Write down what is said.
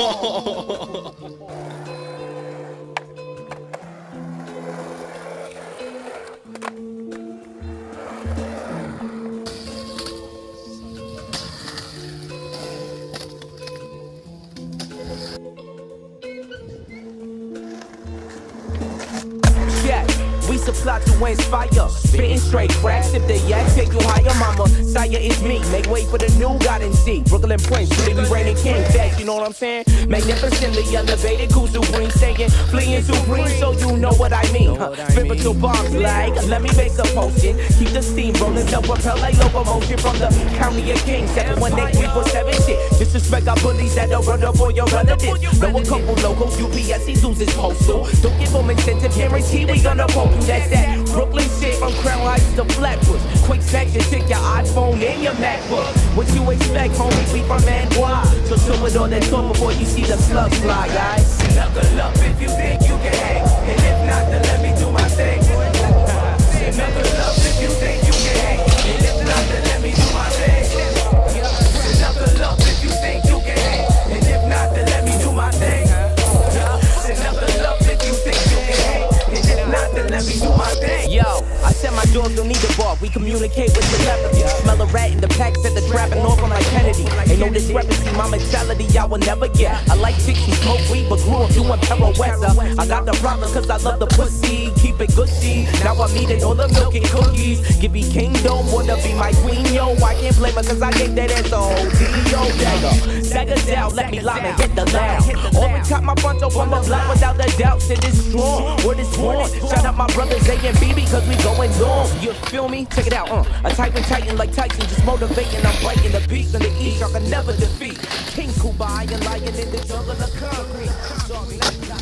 ハハハハ! We supply to inspire. Spitting straight cracks if the yak take you higher, mama. Sire is me. Make way for the new God and see. Brooklyn Prince, really we reigning king. Facts, you know what I'm saying? Magnificently elevated, cool supreme, saying fleeing supreme, so you know what I mean. Huh? Spiritual bombs like, let me make a potion. Keep the steam rolling, self propel like locomotion from the county of kings. 718 shit. Disrespect our bullies that'll run up on your relatives. Know a couple locals, UPS, he loses postal. Don't give them incentive guarantee, we gonna poke you. That's that Brooklyn shit from Crown Heights to Flatbush. Quick section, take your iPhone and your MacBook. What you expect, homie? We from Antoine. So chill with all that talk before you see the slugs fly, guys. Knuckle up if you think you can hang. Me do my thing. Yo, I said my dogs don't need to bark. We communicate with telepathy. Smell a rat in the pack, set the trap and off I'm like Kennedy. Ain't no discrepancy, my mentality I will never get. I like chicks smoke weed, but grew up doing pirouettes. Uh, I got the problem cause I love the pussy. Keep it gushy. Now I'm eating all the milk and cookies. Give me kingdom, wanna be my queen, yo. I can't blame her cause I gave that ass a whole D.O. dagger. Stagger down, let me lie and hit the loud. Top, my front door the block without the doubt. Shit is strong, word is born. Shout out my brothers A and B because we going long. You feel me? Check it out, uh. A type and titan like Tyson, just motivating. I'm biting the beast in the east, I can never defeat. King Kubai, a lion in the jungle of concrete.